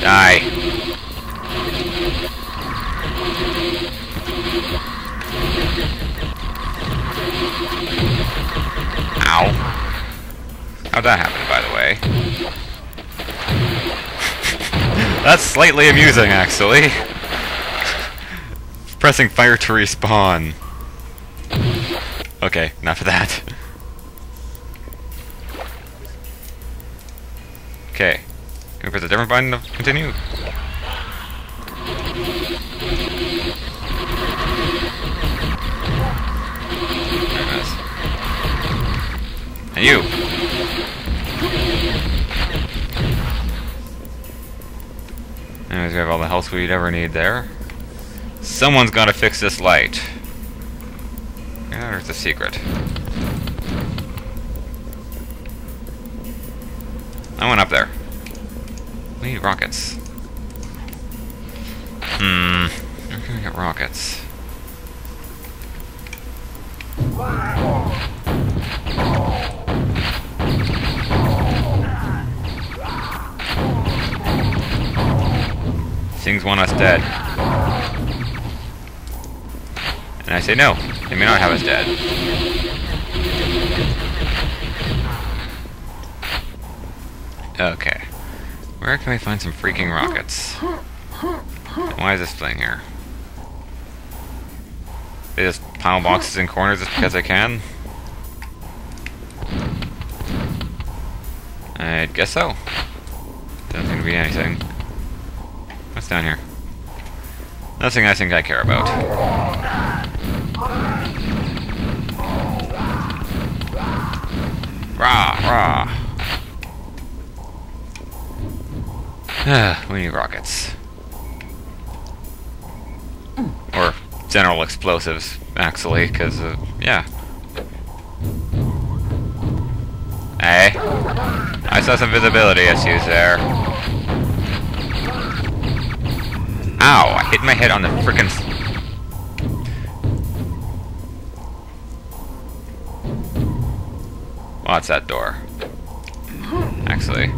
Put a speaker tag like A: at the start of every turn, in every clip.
A: Die. Ow. How'd that happen, by the way? That's slightly amusing, actually. Pressing fire to respawn. Okay, enough of that. Okay. Can we press a different button to continue? And you! Anyways, we have all the health we'd ever need there. Someone's gotta fix this light. Yeah, there's the secret. I went up there. We need rockets. Hmm. Where can we get rockets? Things want us dead. And I say no. They may not have us dead. Okay. Where can we find some freaking rockets? Why is this thing here? They just pile boxes in corners just because I can? I guess so. Doesn't seem to be anything. What's down here? Nothing I think I care about. Rah, rah. We need rockets. Or general explosives, actually, because, uh, yeah. Hey. I saw some visibility issues there. Ow! I hit my head on the frickin' What's that door? Actually.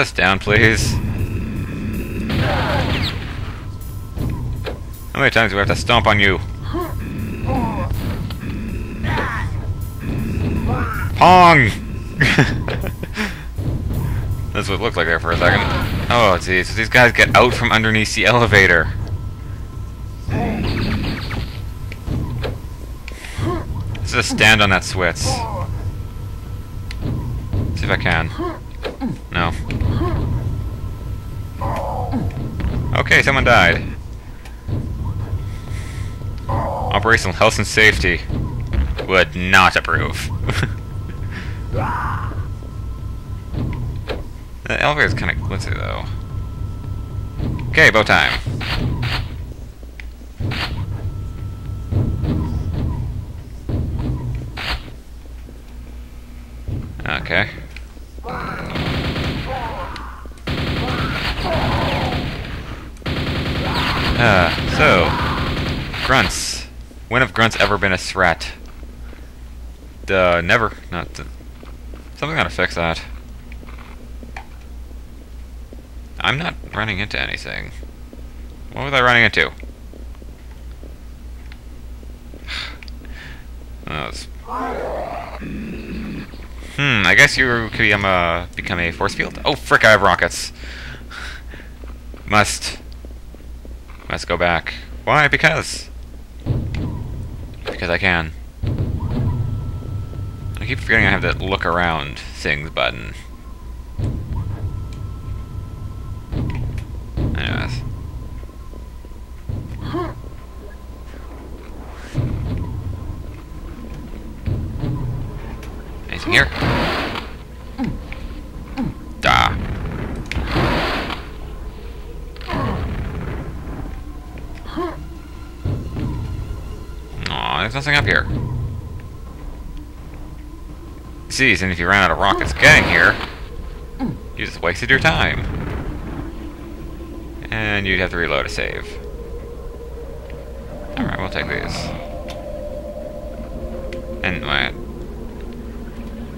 A: Us down, please. How many times do we have to stomp on you? Pong! That's what it looked like there for a second. Oh, geez. So these guys get out from underneath the elevator. Let's just stand on that switch. See if I can. No. Okay, someone died. Operational health and safety. Would not approve. the elevator's kind of glitzy, though. Okay, bow time. Okay. Uh, so, grunts. When have grunts ever been a threat? Duh, never. Not. The, something gotta fix that. I'm not running into anything. What was I running into? Oh, Hmm, I guess you could become a, become a force field? Oh, frick, I have rockets. Must. Must go back. Why? Because. Because I can. I keep forgetting I have that look around things button. Anyways. Anything here? Da. Aw, there's nothing up here. seas, and if you ran out of rockets getting here, you just wasted your time. And you'd have to reload a save. Alright, we'll take these. And my...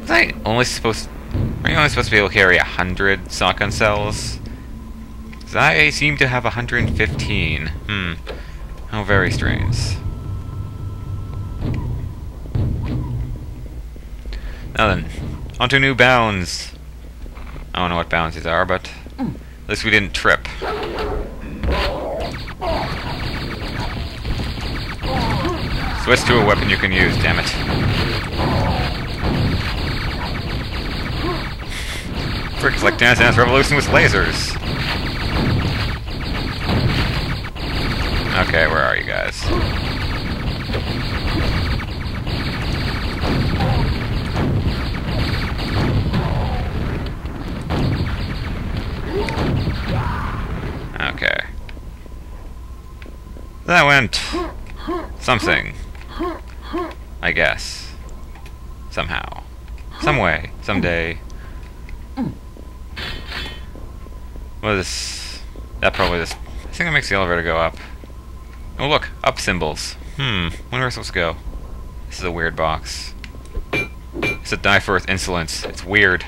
A: Was I only supposed... Are you only supposed to be able to carry 100 shotgun cells? Because I seem to have 115. Hmm. How very strange. Now then, onto new bounds. I don't know what bounds these are, but at least we didn't trip. Switch to a weapon you can use, damn it. Frick, like Dance Dance Revolution with lasers. Okay, where are you guys? That went... something. I guess. Somehow. Some way. Someday. What is this? That probably this... I think that makes the elevator go up. Oh look, up symbols. Hmm, where are I supposed to go? This is a weird box. It's a die for insolence. It's weird.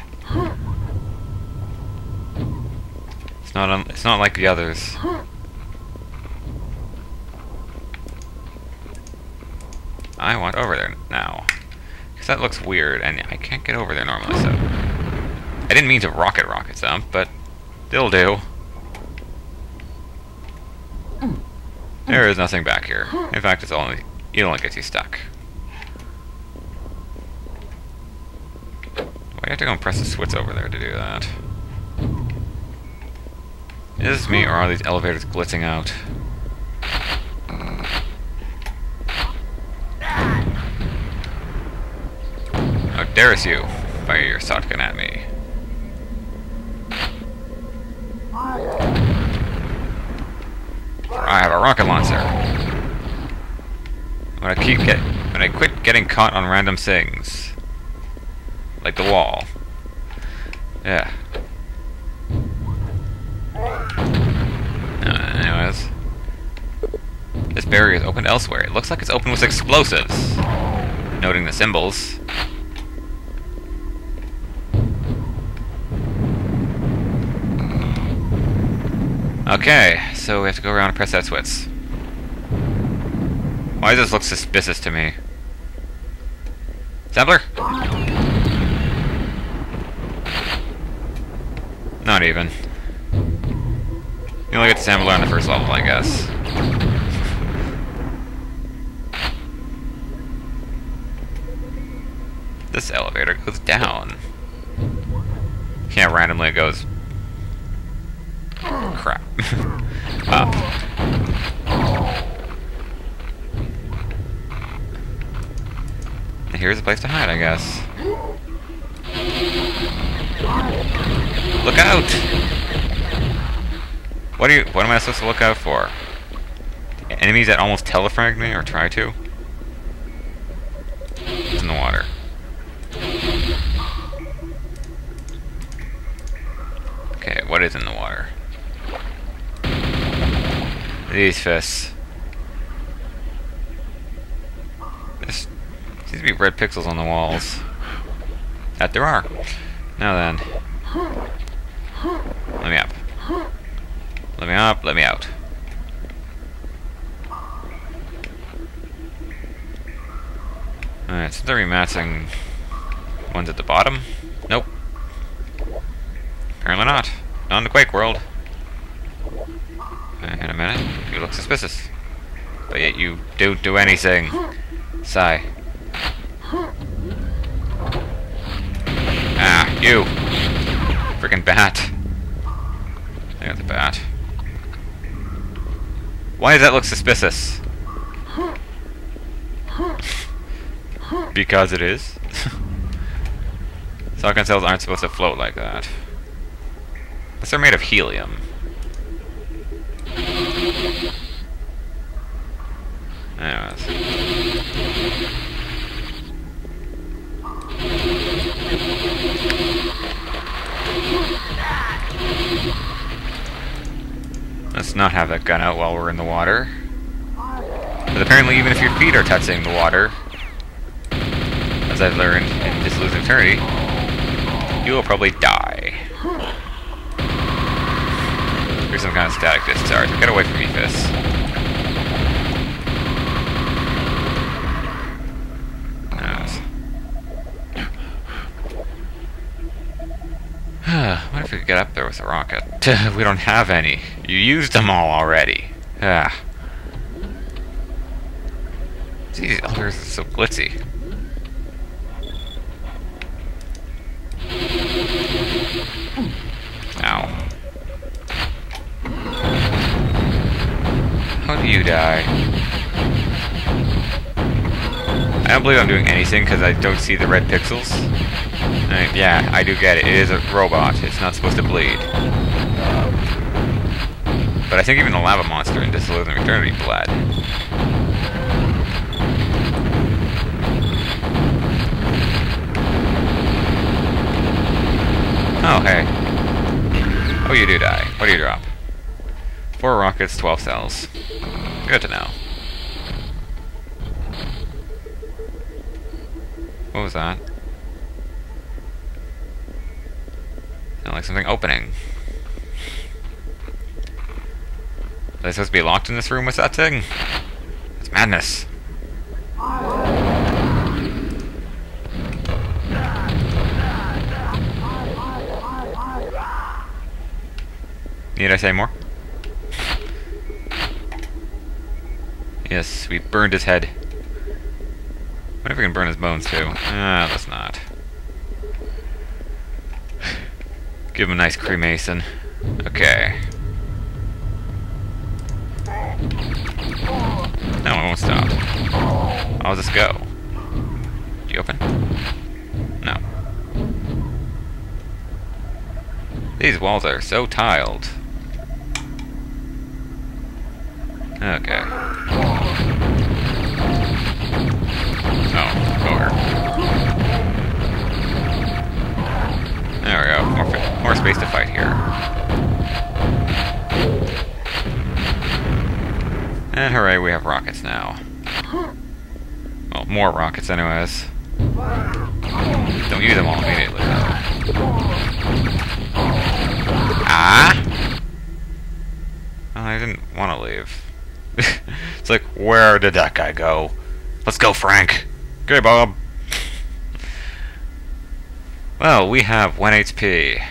A: It's not. It's not like the others. I want over there now, because that looks weird, and I can't get over there normally. So I didn't mean to rocket rocket jump, but it'll do. There is nothing back here. In fact, it's only it only gets you stuck. Why you have to go and press the switch over there to do that? Is this me, or are these elevators blitzing out? How dares you fire your shotgun at me? I have a rocket launcher. I'm gonna keep get when I'm quit getting caught on random things. Like the wall. Yeah. Uh, anyways. This barrier is opened elsewhere. It looks like it's open with explosives. Noting the symbols. Okay, so we have to go around and press that switch. Why does this look suspicious to me? Sampler? Not even. You only get the sampler on the first level, I guess. This elevator goes down. Yeah, randomly it goes crap. And uh. here's a place to hide, I guess. Look out! What are you? What am I supposed to look out for? Enemies that almost telefrag me or try to? It's in the water. Okay, what is in the water? These fists. There seems to be red pixels on the walls. That there are. Now then. Let me up. Let me up, let me out. Alright, so they're rematching ones at the bottom. Nope. Apparently not. Not in the Quake world. In a minute. You look suspicious. But yet you don't do anything. Sigh. Ah, you! Freaking bat. I got the bat. Why does that look suspicious? because it is. Shotgun cells aren't supposed to float like that. Unless they're made of helium. Let's not have that gun out while we're in the water. But apparently even if your feet are touching the water, as I've learned in Dissolution Eternity, you will probably die. There's some kind of static discharge. Get away from me, Fist. what if we could get up there with a rocket? we don't have any. You used them all already. Ah. These elevators are so glitzy. Ow. How do you die? I don't believe I'm doing anything because I don't see the red pixels. Uh, yeah, I do get it. It is a robot. It's not supposed to bleed. But I think even the lava monster in Dissolution Eternity bled. Oh, hey. Oh, you do die. What do you drop? Four rockets, 12 cells. Good to know. What was that? Sound like something opening. Are they supposed to be locked in this room with that thing? It's madness. Need I say more? Yes, we burned his head. What if we can burn his bones too? Ah, let's not. Give him a nice cremation. Okay. No, it won't stop. I'll just go. Do you open? No. These walls are so tiled. Okay. Over. There we go. More, more space to fight here. And hooray, we have rockets now. Well, more rockets anyways. Don't use them all immediately, though. Ah! Well, I didn't want to leave. it's like, where did that guy go? Let's go, Frank. Okay, Bob. Well, we have 1 HP.